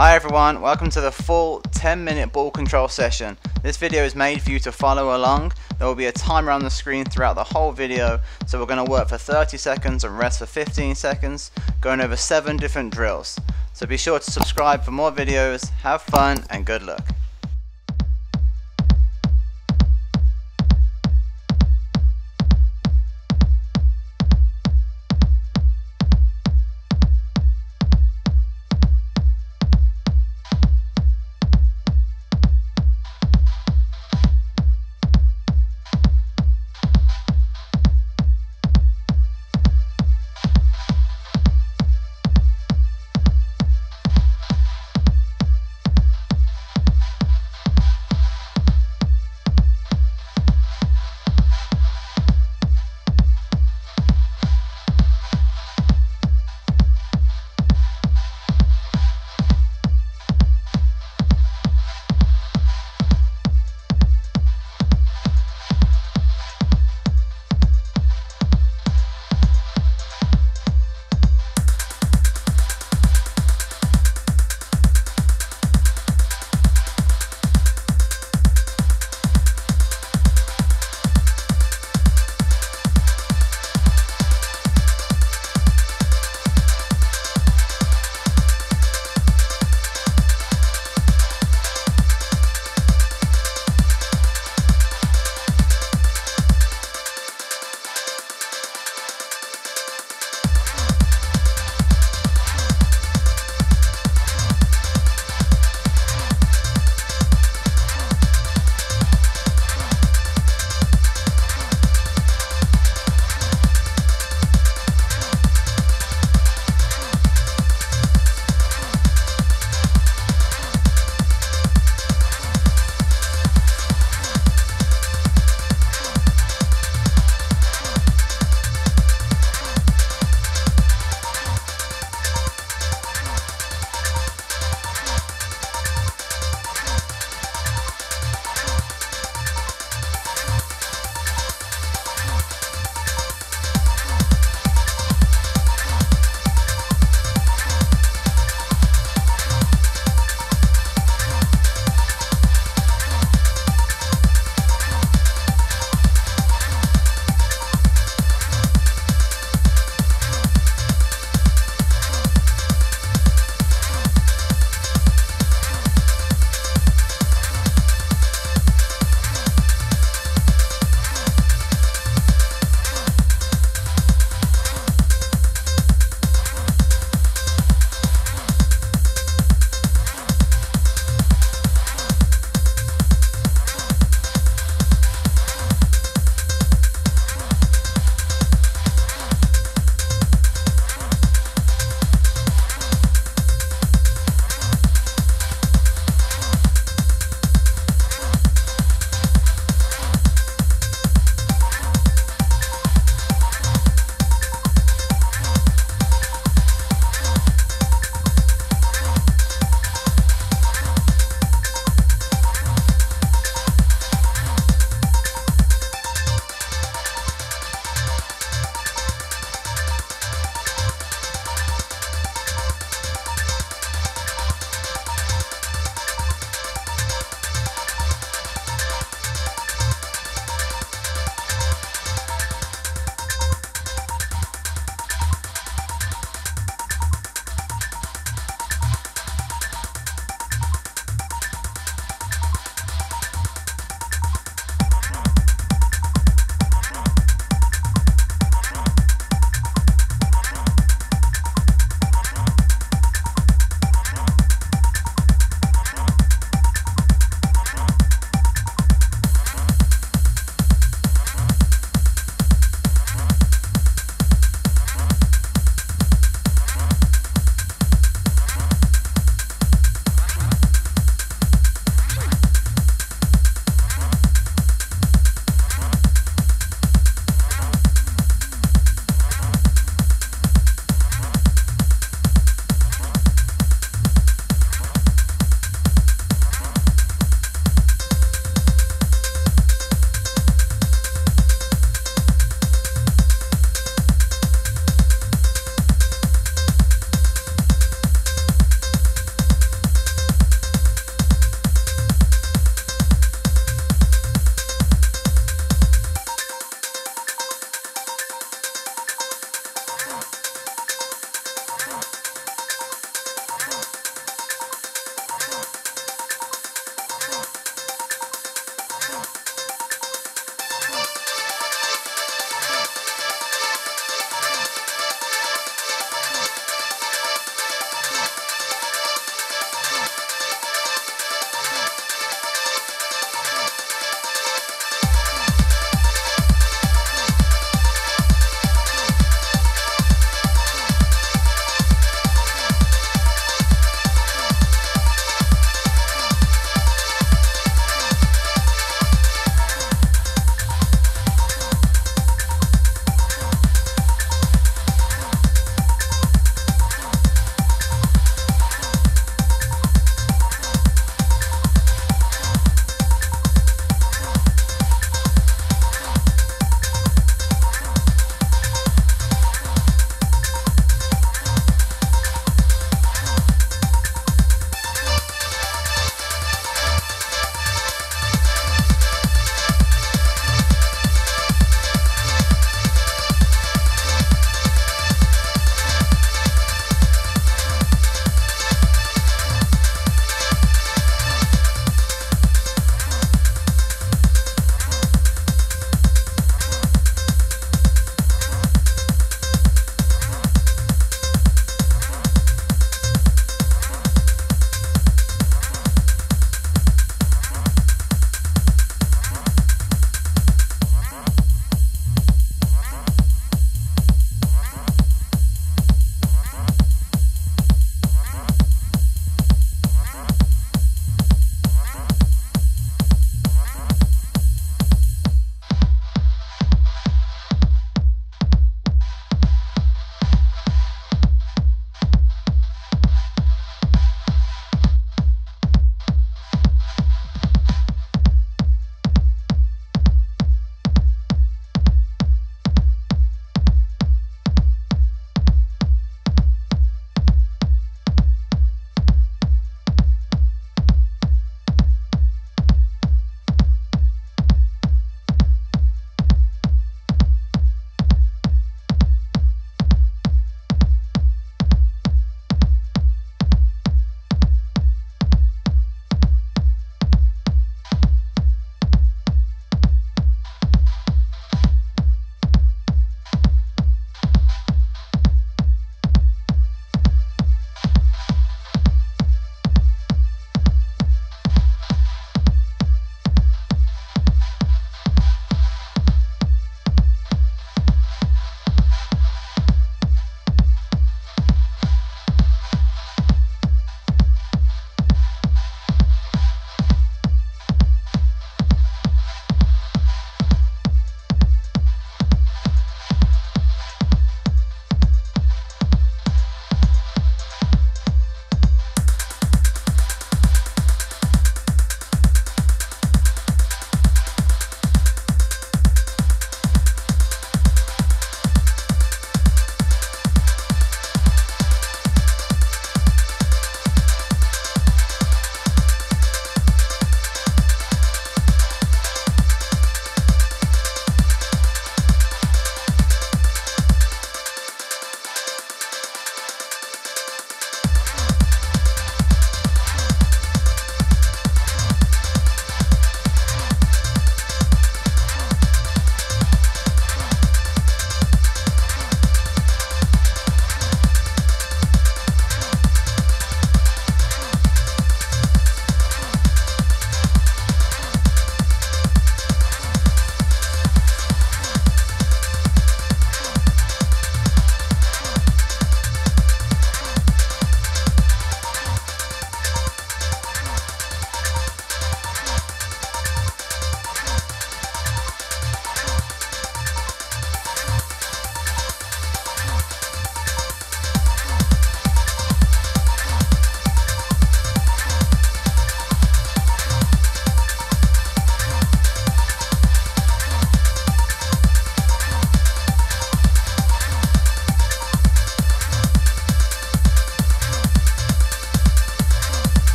Hi everyone, welcome to the full 10 minute ball control session. This video is made for you to follow along. There will be a timer on the screen throughout the whole video, so we're going to work for 30 seconds and rest for 15 seconds, going over 7 different drills. So be sure to subscribe for more videos, have fun and good luck.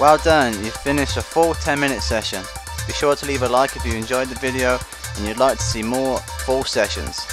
Well done, you've finished a full 10 minute session. Be sure to leave a like if you enjoyed the video and you'd like to see more full sessions.